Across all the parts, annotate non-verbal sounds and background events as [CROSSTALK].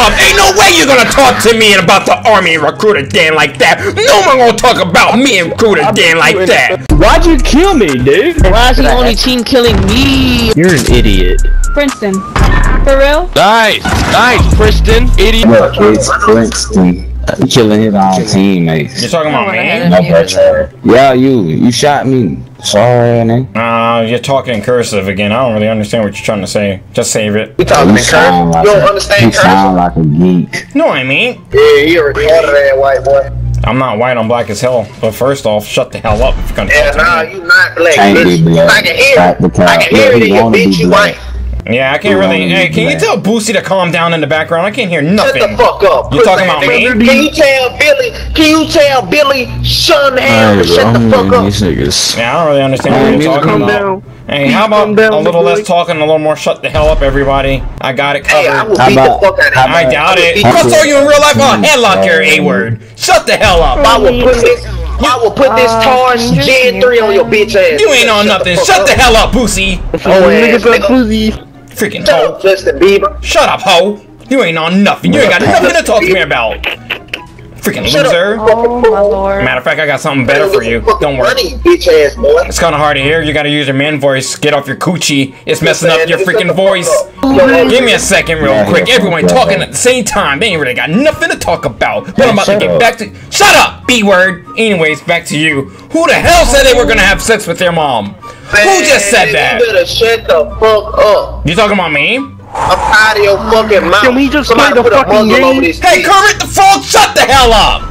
up! Ain't no way you're gonna talk to me about the army and recruiter Dan like that! No one gonna talk about me and recruiter Dan like that! Why'd you kill me, dude? Why is he only team killing me? You're an idiot. Princeton. For real? Nice, nice, Princeton, idiot. Look, it's Princeton. He killing his own teammates. You're talking about me? No pressure. Yeah, you. You shot me. Sorry, nigga. Uh, you're talking cursive again. I don't really understand what you're trying to say. Just save it. You talking You cursive? like You don't a, understand you cursive? sound like a geek. No, I mean, Yeah, you're a retarded white boy. I'm not white, I'm black as hell. But first off, shut the hell up if you're gonna Yeah, talk to nah, me. you not black, Can't bitch. be black. I can hear it. I can hear Yeah, it he in your wanna bitch, be you black. white. Yeah, I can't really. wanna Hey, can you tell Boosie to calm down in the background? I can't hear nothing. Shut the fuck up. You talking about me? Can you tell Billy? Can you tell Billy Shunham to shut the fuck up? These niggas. Yeah, I don't really understand what you're talking calm about. down. Hey, how about down, a little less boy. talking, a little more shut the hell up, everybody? I got it Hey, I will How beat the about- fuck out of you. I doubt it. How I about- saw you in real life. I'll Hmm. headlock your A word. Shut the hell up. I will put this. I will put this Uh, Taurus can you just Gen 3 on your bitch ass. You ain't on Shut nothing. fuck Shut up. the hell up, Boosie. Oh, ass Niggas got nigga. Pussy. Freaking Shut hoe. up, Justin Bieber. Shut up, hoe. You ain't on nothing. You ain't got nothing to talk to me about. Freaking Shut up. loser. Oh my lord. Matter of fact, I got something better for you. Don't worry. Money, bitch ass boy. It's kind of hard to hear. You gotta use your man voice. Get off your coochie. It's messing up your freaking voice. Give me a second, real quick. Everyone talking at the same time. They ain't really got nothing to talk about. But I'm about to get back to. Shut up, B word. Anyways, back to you. Who the hell said they were gonna have sex with their mom? Who just said that? You better shut the fuck up. You talking about me? I'm tired of your fucking mouth. Can we just Somebody play the fucking game? Hey, dick. Kermit the Frog, shut the hell up!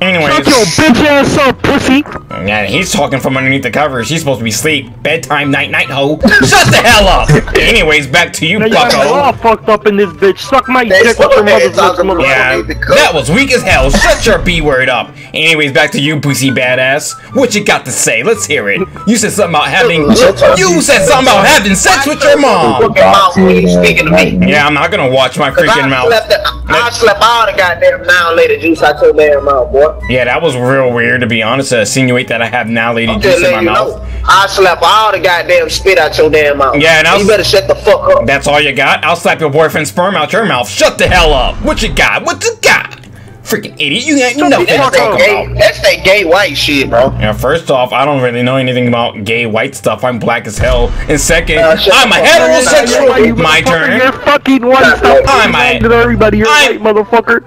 Anyways. Shut your bitch ass up, pussy. Yeah, he's talking from underneath the covers. He's supposed to be asleep. Bedtime, night, night, ho. [LAUGHS] Shut the hell up! Anyways, back to you, Now you got me all fucked up in this bitch. Suck my That's dick with your mother's talking mother. Yeah, underneath the cover. that was weak as hell. Shut your B word up. Anyways, back to you, pussy badass. What you got to say? Let's hear it. You said something about having. You said something about having sex with your mom. Fucking mouth when you speaking to me. Yeah, I'm not gonna watch my freaking I mouth. slept, the, I slept all the goddamn now later juice out your damn mouth, boy. Yeah, that was real weird to be honest. To insinuate that I have now lady I'm juice just in my mouth. know. I slap all the goddamn spit out your damn mouth. Yeah, and I was- you better shut the fuck up. That's all you got? I'll slap your boyfriend's sperm out your mouth. Shut the hell up. What you got? What you got? Freaking idiot. You ain't nothing to That's talk gay. about. That's that gay white shit, bro. Yeah, first off, I don't really know anything about gay white stuff. I'm black as hell. And second, Uh, I'm a the fuck up. heterosexual. My turn. You're fucking white. Stop I'm lying a- to everybody. You're I'm- white, motherfucker.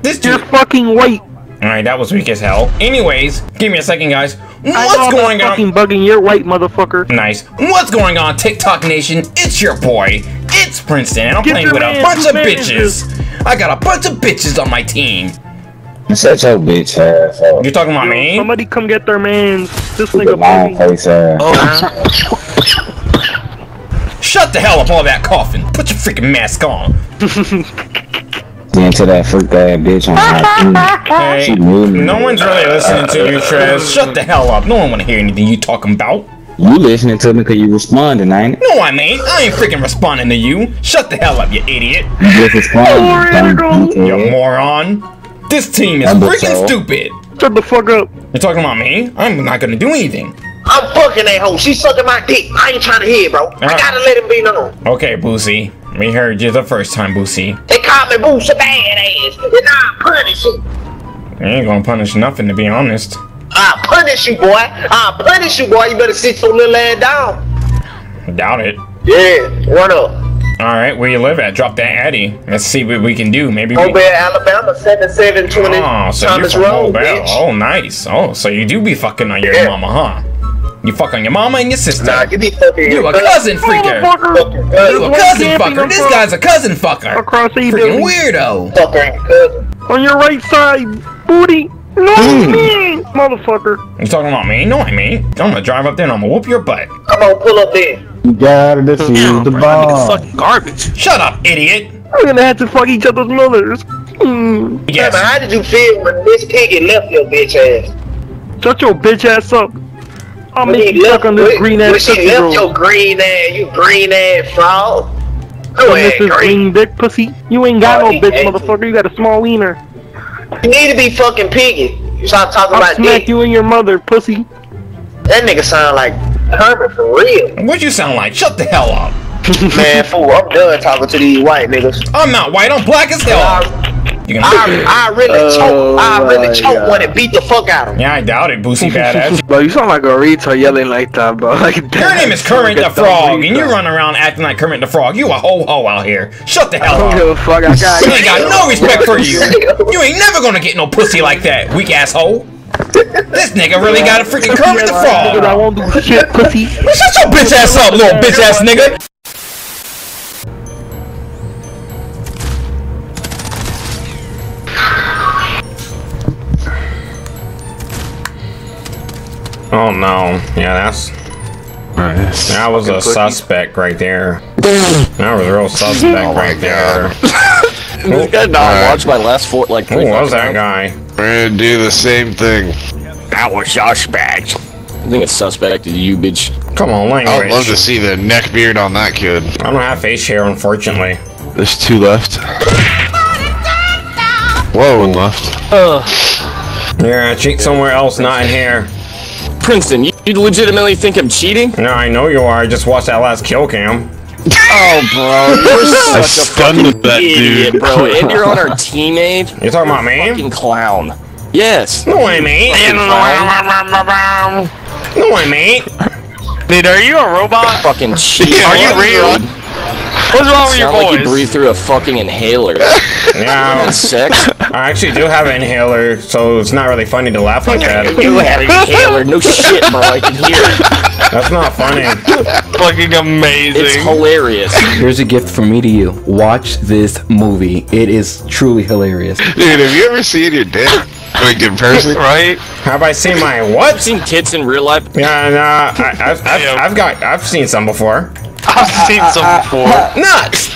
This You're fucking white. Alright, that was weak as hell. Anyways, give me a second, guys. I know What's I'm going on? fucking bugging. You're white, motherfucker. Nice. What's going on, TikTok Nation? It's your boy. It's Princeton, and I'm Get playing your with a bunch of man. bitches. I got a bunch of bitches on my team. Shut your bitch ass up. You talking about me? Somebody come get their mans. This The nigga long bugging. face ass. Oh, Shut the hell up, all that coughing. Put your freaking mask on. [LAUGHS] Into that freak ass bitch on my [LAUGHS] team. Hey, She moving. no one's really listening to you, Trez. Shut the hell up. No one wanna hear anything you talking about. You listening to me because you responding, ain't it? No, I ain't. I ain't freaking responding to you. Shut the hell up, you idiot. You just responding. Alright, dumb. You moron. This team is I freaking so. stupid. Shut the fuck up. You're talking about me? I'm not gonna do anything. I'm fucking that hoe. She sucking my dick. I ain't trying to hear, bro. I gotta let him be known. Okay, Boosie. We heard you the first time, Boosie. They call me Boosh a bad ass. And I punish you. Ain't gonna punish nothing, to be honest. I'll punish you, boy. I'll punish you, boy. You better sit your little ass down. Doubt it. Yeah, run up. Alright, where you live at? Drop that Addy. Let's see what we can do. Maybe we... Over at Alabama, 7720 Oh, so Thomas Road, Mobile. bitch. Oh, nice. Oh, so you do be fucking on your Yeah. mama, huh? You fuck on your mama and your sister. Nah, you be fucking you a cousin freaker. You a cousin fucker. This guy's a cousin fucker. Across the Freaking weirdo. Fucking cousin. On your right side, booty. No, me, motherfucker. You talking about me? No, I mean. I'm gonna drive up there and I'm gonna whoop your butt. Come on, pull up there. You gotta defuse the bomb. fucking garbage. Shut up, idiot. We're gonna have to fuck each other's mothers. Hmm. Yes. Man, how did you feel when Miss Piggy left your bitch ass? Shut your bitch ass up. I'll When make he you left, suck on this when- green when ass she cookie left roll. your green ass, you green ass frog. Go On ahead, this green. green dick pussy. You ain't got Oh, no bitch, motherfucker. You got a small wiener. You need to be fucking piggy. You start talking I'll about smack dick. you and your mother, pussy. That nigga sound like Kermit for real. What'd you sound like? Shut the hell up. Man, fool, I'm done talking to these white niggas. I'm not white. I'm black as hell. You can. I, I really oh choke. I really choke when it beat the fuck out of me. Yeah, I doubt it, Boosie Badazz. [LAUGHS] Bro, you sound like a retard yelling like that, bro. [LAUGHS] Like Your name is Kermit the Frog, and you run around acting like Kermit the Frog. You a ho ho out here. Shut the hell I don't up. give a fuck. I got You ain't got no respect for you. [LAUGHS] You ain't never gonna get no pussy like that, weak asshole. This nigga really got a freaking Kermit the Nigga, I Frog. won't do shit, pussy. Shut your bitch ass up, little bitch ass nigga. Oh no. Yeah, that's that was a suspect right there. That was a real suspect oh right there. [LAUGHS] This guy not watch my last four like Who was that fucking guy? We're gonna do the same thing. That was suspect. I think it's suspect is you, bitch. Come on, language. I would love to see the neck beard on that kid. I don't have face hair, unfortunately. There's two left. Whoa. One left. Yeah, cheat somewhere else, not in here. Princeton, you, you legitimately think I'm cheating? No, I know you are. I just watched that last kill cam. Oh, bro, you're [LAUGHS] I such a stunned fucking that idiot, dude. bro. And you're on our [LAUGHS] teammate. You talking about me? Fucking clown. Yes. No, I ain't. No, I ain't. Dude, are you a robot? Fucking [LAUGHS] cheat. Are you real? What's wrong with your Sound like you breathe through a fucking inhaler. [LAUGHS] Yeah, sick? I actually do have an inhaler, so it's not really funny to laugh like that. You have an inhaler. No shit, bro. I can hear it. That's not funny. Fucking amazing. It's amazing. hilarious. Here's a gift from me to you. Watch this movie. It is truly hilarious. Dude, have you ever seen your dick? Like in person? [LAUGHS] right? Have I seen my I've seen tits in real life. Yeah, nah, I, I've, I've, I've got, I've seen some before. I've [LAUGHS] seen some before. [LAUGHS] Nuts!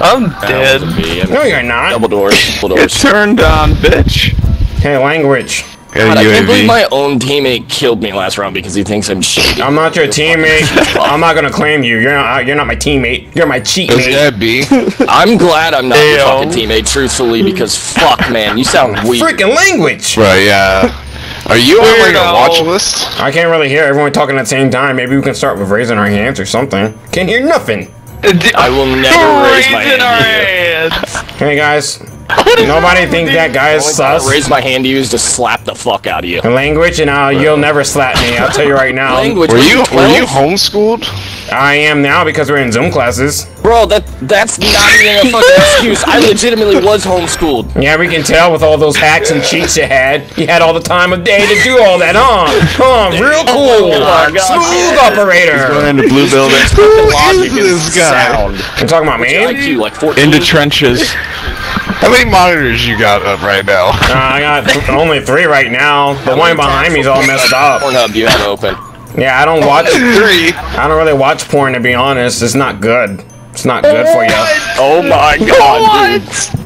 I'm dead. wasn't. I'm No, you're not. Double doors. Double doors. Turned on, bitch. Hey, language. God, I can't believe my own teammate killed me last round because he thinks I'm cheating. I'm not your teammate. [LAUGHS] I'm not gonna claim you. You're not. You're not my teammate. You're my cheat Is mate. that B? I'm glad I'm not your fucking um. teammate, truthfully, because fuck, man, you sound weak. Freaking language. Right, yeah. Are you on like a watch list? I can't really hear everyone talking at the same time. Maybe we can start with raising our hands or something. Can't hear nothing. I will never raise my our hand to you. hands. Hey guys, nobody think that guy is only I sus. raise my hand to you is to slap the fuck out of you. Language, and uh, you'll never slap me. I'll tell you right now. Language, Were you were you homeschooled? I am now because we're in Zoom classes. Bro, that that's not even a fucking [LAUGHS] excuse. I legitimately was homeschooled. Yeah, we can tell with all those hacks and cheats you had. You had all the time of day to do all that, huh? Huh? [LAUGHS] Real cool. Oh my God. Smooth operator. Going into blue building. Fucking logic is is this guy? sound. You talking about me? IQ like 14. Into trenches. [LAUGHS] How many monitors you got up right now? Uh, I got th- only three right now. The one behind me's all messed up. Pornhub you have open. Yeah, I don't watch. [LAUGHS] Three. I don't really watch porn to be honest. It's not good. It's not good for you. Oh my god, dude.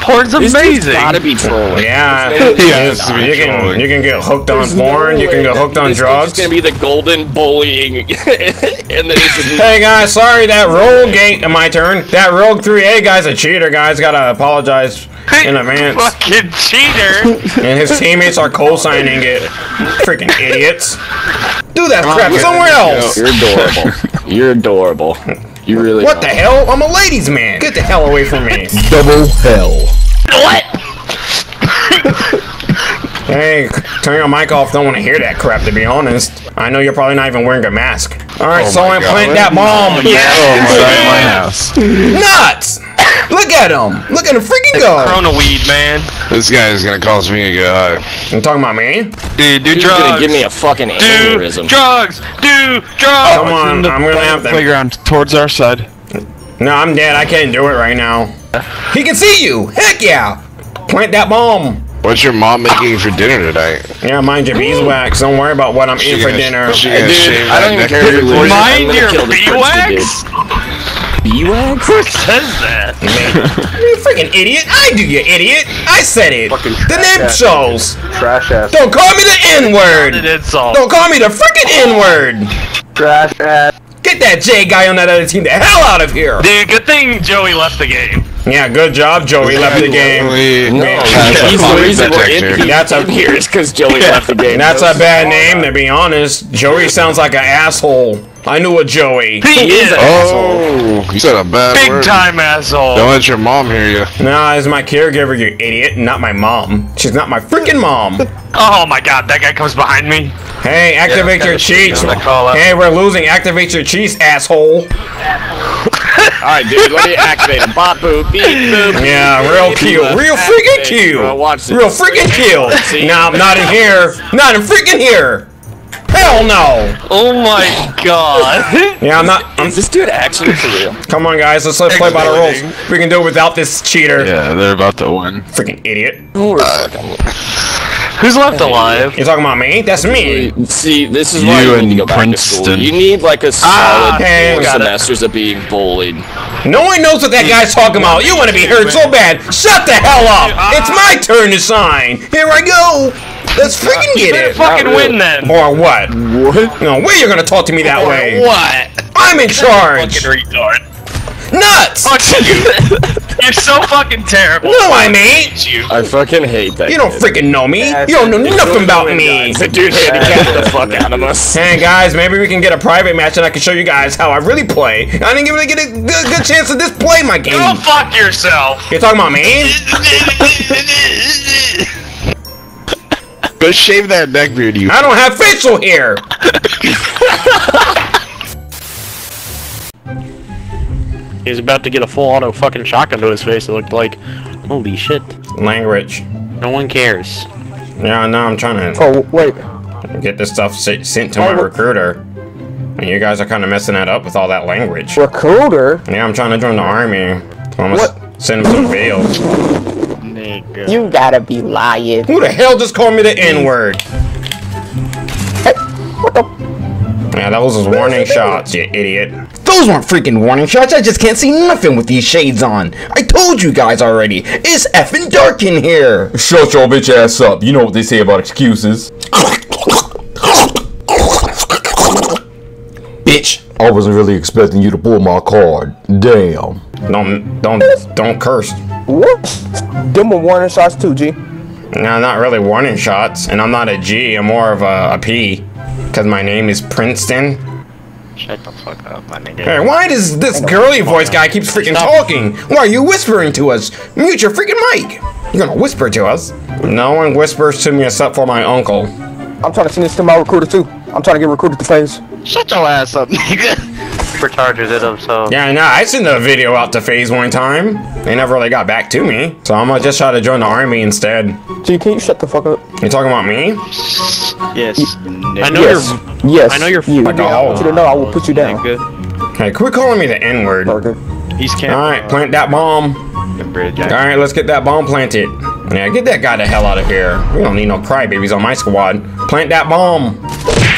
Porn's This dude's amazing. gotta be trolling. Yeah, There's no- He has you can trolling. you can get hooked on there's no porn. You can get hooked on this drugs. It's gonna be the golden bullying, [LAUGHS] and then it's [LAUGHS] Hey guys, sorry that rogue gate. My turn. That rogue 3A guy's a cheater. Guys, gotta apologize in advance. Fucking cheater. [LAUGHS] And his teammates are co-signing it. Freaking idiots. Do that crap somewhere else. You're adorable. You're adorable. You really. What the hell? I'm a ladies' man. Get the hell away from me. [LAUGHS] Double hell. What? hey, turn your mic off. Don't want to hear that crap. To be honest, I know you're probably not even wearing a mask. All right, Oh so I God. plant that bomb. Inside my [LAUGHS] house. Nuts! Look at him. Look at him freaking go. Corona weed, man. This guy is gonna cause me a guy. You talking about me? Dude, do You're drugs. gonna give me a fucking do aneurysm. drugs. Do drugs. Come on, I'm gonna have to. Playground towards our side. No, I'm dead. I can't do it right now. He can see you. Heck yeah. Plant that bomb. What's your mom making for dinner tonight? Yeah, mind your beeswax. Don't worry about what I'm eating for gonna- dinner. she Hey, dude, I don't even care if you're beard? Mind your kill this bee-wax? Princeton dude. Bee-wax? Who says that? [LAUGHS] You freaking idiot. I do, you idiot. I said it. The name shows. Trash ass. Don't call me the N-word. insult. Don't call me the freaking N-word. Trash ass. Get that J guy on that other team the hell out of here. Dude, good thing Joey left the game. Yeah, good job, Joey. Left the game. No, Man, he's the reason we're in, he's That's a- in here is because Joey left the [LAUGHS] game. That's a bad name, to be honest. Joey sounds like an asshole. I knew a Joey. He is a Oh, you said a bad big word. time asshole. Don't let your mom hear you. Nah, it's my caregiver, you idiot. Not my mom. She's not my freaking mom. Oh my god, that guy comes behind me. Hey, activate Yeah, your cheats. I'm gonna call out. Hey, we're losing. Activate your cheats, asshole. [LAUGHS] Alright, dude, let me activate him. Bop boop, beep boop. Yeah, real cute. Real freaking cute. Bro, watch this. Real freaking cute. I'm not in here. Not in freaking here. Hell no. Oh my god. [LAUGHS] Yeah, I'm not. I'm, Is this dude actually for real? come on, guys. Let's let's play by the rules. We can do it without this cheater. Yeah, they're about to win. Freaking idiot. Uh, Who's left alive? You talking about me? That's me. See, this is You why you need and to go back to school. Princeton. You need like a ah, solid hey, four got it. semesters of being bullied. No one knows what that guy's talking about. You want to be heard so bad. Shut the hell up. It's my turn to sign. Here I go. Let's freaking get it. fucking really. win then. Or what? What? No way you're gonna talk to me that way. What? I'm in charge. Fucking retard. Nuts. Fuck you. You're so fucking terrible. No, I ain't. You. I fucking hate that. You don't kid. freaking know me. You don't know nothing about me. The dude handicapped the fuck out of us. Hey guys, maybe we can get a private match and I can show you guys how I really play. I didn't even get a good, good chance to display my game. Go game. fuck yourself. You're talking about me? [LAUGHS] Go shave that neck beard, you. I don't have facial hair. He's about to get a full auto fucking shotgun to his face. It looked like, holy shit. Language. No one cares. Yeah, no, I'm trying to Oh, wait. get this stuff sent to my oh, recruiter. And you guys are kind of messing that up with all that language. Recruiter? Yeah, I'm trying to join the army. So I'm gonna s- send him some videos. You gotta be lying. Who the hell just called me the N-word? What the? Yeah, that was his warning shots, you idiot. Those weren't freaking warning shots. I just can't see nothing with these shades on. I told you guys already. It's effing dark in here. Shut your bitch ass up. You know what they say about excuses. [LAUGHS] Bitch. I wasn't really expecting you to pull my card. Damn. Don't, don't, don't curse. What? Them were warning shots too, G. No, not really warning shots. And I'm not a G. I'm more of a, a P. Because my name is Princeton. Shut the fuck up, my nigga. Hey, why does this girly voice guy keeps freaking talking? Why are you whispering to us? Mute your freaking mic. You're gonna whisper to us. No one whispers to me except for my uncle. I'm trying to send this to my recruiter too. I'm trying to get recruited to FaZe. Shut your ass up, [LAUGHS] nigga. Retarded it up, so. Yeah, no, I sent a video out to FaZe one time. They never really got back to me. So I'm gonna just try to join the army instead. G, can you shut the fuck up? You talking about me? Yes. I know yes. you're. Yes. I know you're you. like a I want you to know I will put you down. Hey, quit calling me the N-word. All Burger. He's right, plant that bomb. All right, let's get that bomb planted. Yeah, get that guy the hell out of here. We don't need no crybabies on my squad. Plant that bomb.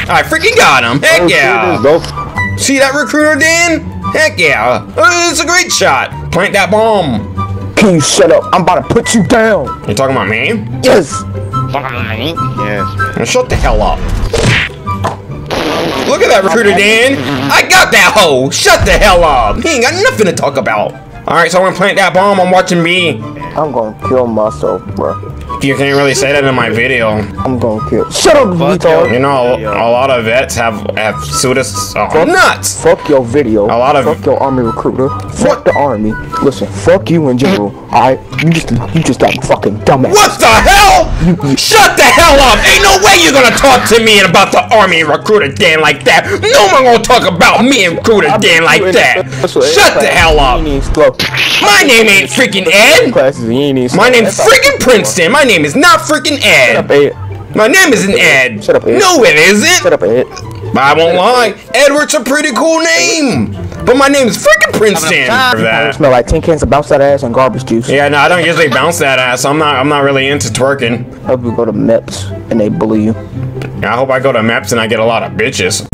I freaking got him. Heck yeah. See that recruiter, Dan? Heck yeah. Uh, It's a great shot. Plant that bomb. Can you shut up? I'm about to put you down. You talking about me? Yes. Now Shut the hell up. Look at that recruiter, Dan. I got that hoe. Shut the hell up. He ain't got nothing to talk about. All right, so I'm gonna plant that bomb. I'm watching me. I'm gonna kill myself, bro. You can't really say that in my video. I'm gonna kill. Shut up, retard. You know, a lot of vets have have sued us uh, nuts. Fuck your video. A lot of- fuck your army recruiter. Fuck the army. Listen, fuck you in general. Alright, you just you just got fucking dumbass. What the hell? Shut the hell up! Ain't no way you're gonna talk to me about the army recruiter Dan like that. No one gonna talk about me and recruiter Dan like that. Shut the hell up. My name ain't freaking Ed. Classes, you ain't even My name's freaking Princeton. My name is not freaking Ed. Shut up, Ed. Ed. My name isn't Ed. Shut up, Ed. No, it isn't. Shut up, Ed. But I won't lie. Edward's a pretty cool name. But my name is freaking Princeton. For I that. smell like tin cans of bounce that ass and garbage juice. Yeah, no, I don't usually bounce that ass. I'm not. I'm not really into twerking. I hope you go to MEPS and they bully you. I hope I go to Maps and I get a lot of bitches.